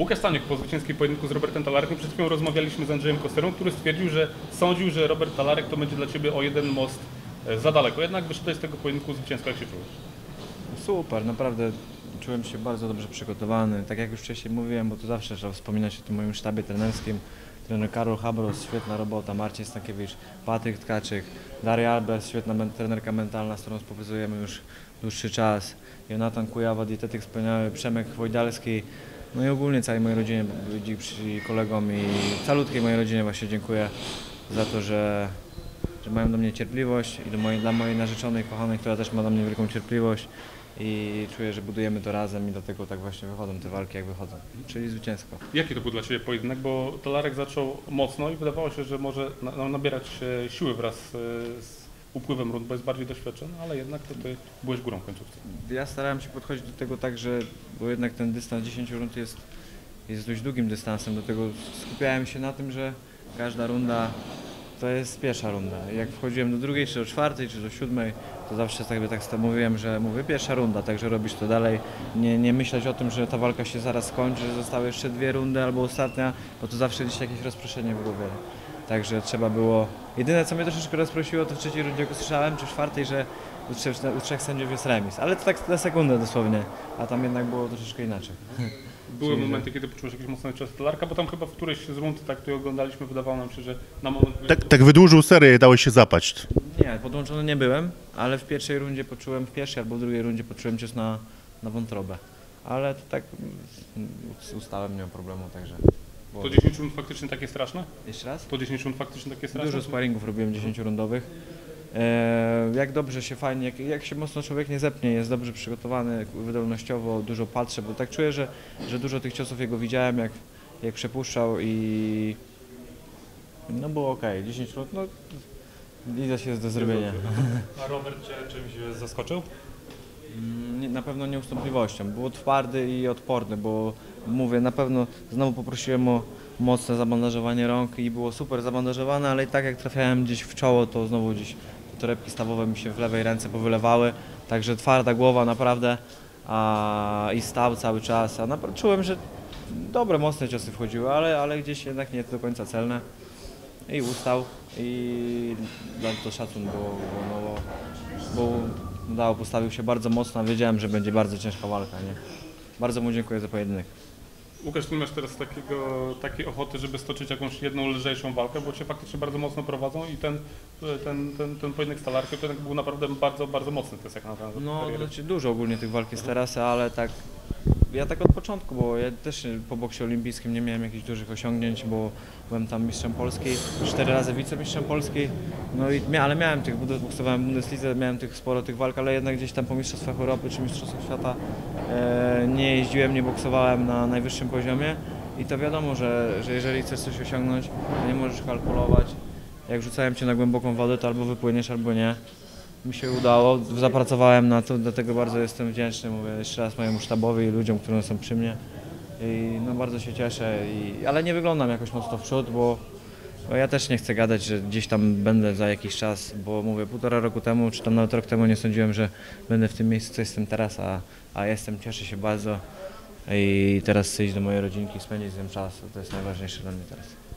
Łukasz Staniuk po zwycięskim pojedynku z Robertem Talarkiem. Przed chwilą rozmawialiśmy z Andrzejem Kosterą, który stwierdził, że sądził, że Robert Talarek to będzie dla Ciebie o jeden most e, za daleko. Jednak wyszedłeś z tego pojedynku zwycięsko, jak się czujesz? Super, naprawdę czułem się bardzo dobrze przygotowany. Tak jak już wcześniej mówiłem, bo to zawsze trzeba wspominać o tym moim sztabie trenerskim. Trener Karol Habros, świetna robota, Marcin Stankiewicz, Patryk Tkaczyk, Daria Albers, świetna trenerka mentalna, z którą współpracujemy już dłuższy czas. Jonatan Kujawa, dietetyk wspaniały, Przemek Wojdalski, no i ogólnie całej mojej rodzinie, i kolegom i calutkiej mojej rodzinie właśnie dziękuję za to, że, że mają do mnie cierpliwość i do mojej, dla mojej narzeczonej, kochanej, która też ma do mnie wielką cierpliwość i czuję, że budujemy to razem i dlatego tak właśnie wychodzą te walki, jak wychodzą, czyli zwycięsko. Jaki to był dla Ciebie pojedynek? Bo Talarek zaczął mocno i wydawało się, że może na, na- nabierać e, siły wraz e, z upływem rund, bo jest bardziej doświadczony, ale jednak to Ty byłeś górą w końcówce. Ja starałem się podchodzić do tego tak, że bo jednak ten dystans 10 rund jest, jest dość długim dystansem, do tego skupiałem się na tym, że każda runda to jest pierwsza runda. Jak wchodziłem do drugiej, czy do czwartej, czy do siódmej, to zawsze tak, tak mówiłem, że mówię pierwsza runda, także robisz to dalej. Nie, nie myśleć o tym, że ta walka się zaraz skończy, że zostały jeszcze dwie rundy albo ostatnia, bo to zawsze gdzieś jakieś rozproszenie w głowie. Także trzeba było. Jedyne co mnie troszeczkę rozprosiło, to w trzeciej rundzie jak usłyszałem, czy w czwartej, że u trzech, u trzech sędziów jest remis. Ale to tak na sekundę dosłownie, a tam jednak było troszeczkę inaczej. Były Czyli, że- momenty, kiedy poczułeś jakiś mocny cios Talarka, bo tam chyba w którejś z rund, tak tu oglądaliśmy, wydawało nam się, że na moment... Tak, tak wydłużył serię, dałeś się zapaść. Nie, podłączony nie byłem, ale w pierwszej rundzie poczułem, w pierwszej albo w drugiej rundzie poczułem cios na, na wątrobę. Ale to tak mm, ustałem nie ma problemu, także. To dobrze. 10 rund faktycznie takie straszne? Jeszcze raz? To 10 rund faktycznie takie straszne? Dużo sparingów robiłem 10-rundowych. E, jak dobrze się fajnie, jak, jak się mocno człowiek nie zepnie, jest dobrze przygotowany wydolnościowo, dużo patrzę, bo tak czuję, że, że dużo tych ciosów jego widziałem, jak, jak przepuszczał i no było ok, 10 rund, no liza się jest do zrobienia. A Robert Cię czymś zaskoczył? Na pewno nieustępliwością. Był twardy i odporny, bo mówię, na pewno znowu poprosiłem o mocne zabandażowanie rąk i było super zabandażowane, ale i tak jak trafiałem gdzieś w czoło, to znowu gdzieś torebki stawowe mi się w lewej ręce powylewały. Także twarda głowa naprawdę a, i stał cały czas. A napra- czułem, że dobre, mocne ciosy wchodziły, ale, ale gdzieś jednak nie do końca celne. I ustał i dla to szacun, bo, bo, no, dał, postawił się bardzo mocno, wiedziałem, że będzie bardzo ciężka walka, nie? Bardzo mu dziękuję za pojedynek. Łukasz, nie masz teraz takiego, takiej ochoty, żeby stoczyć jakąś jedną lżejszą walkę, bo Cię faktycznie bardzo mocno prowadzą i ten, ten, ten, ten pojedynek z Talarkiem to był naprawdę bardzo, bardzo mocny test jak na ten No, to znaczy dużo ogólnie tych walk jest teraz, ale tak ja tak od początku, bo ja też po boksie olimpijskim nie miałem jakichś dużych osiągnięć, bo byłem tam mistrzem Polski, cztery razy wicemistrzem Polski, no i ale miałem tych, boksowałem w Bundeslidze, miałem tych sporo tych walk, ale jednak gdzieś tam po mistrzostwach Europy czy mistrzostwach świata e, nie jeździłem, nie boksowałem na najwyższym poziomie i to wiadomo, że, że jeżeli chcesz coś osiągnąć, to nie możesz kalkulować. Jak rzucałem cię na głęboką wodę, to albo wypłyniesz, albo nie mi się udało, zapracowałem na to, dlatego bardzo jestem wdzięczny, mówię jeszcze raz mojemu sztabowi i ludziom, którzy są przy mnie. I no bardzo się cieszę, i, ale nie wyglądam jakoś mocno w przód, bo, bo ja też nie chcę gadać, że gdzieś tam będę za jakiś czas, bo mówię, półtora roku temu, czy tam nawet rok temu nie sądziłem, że będę w tym miejscu, co jestem teraz, a, a jestem, cieszę się bardzo i teraz chcę iść do mojej rodzinki, spędzić z nią czas, to jest najważniejsze dla mnie teraz.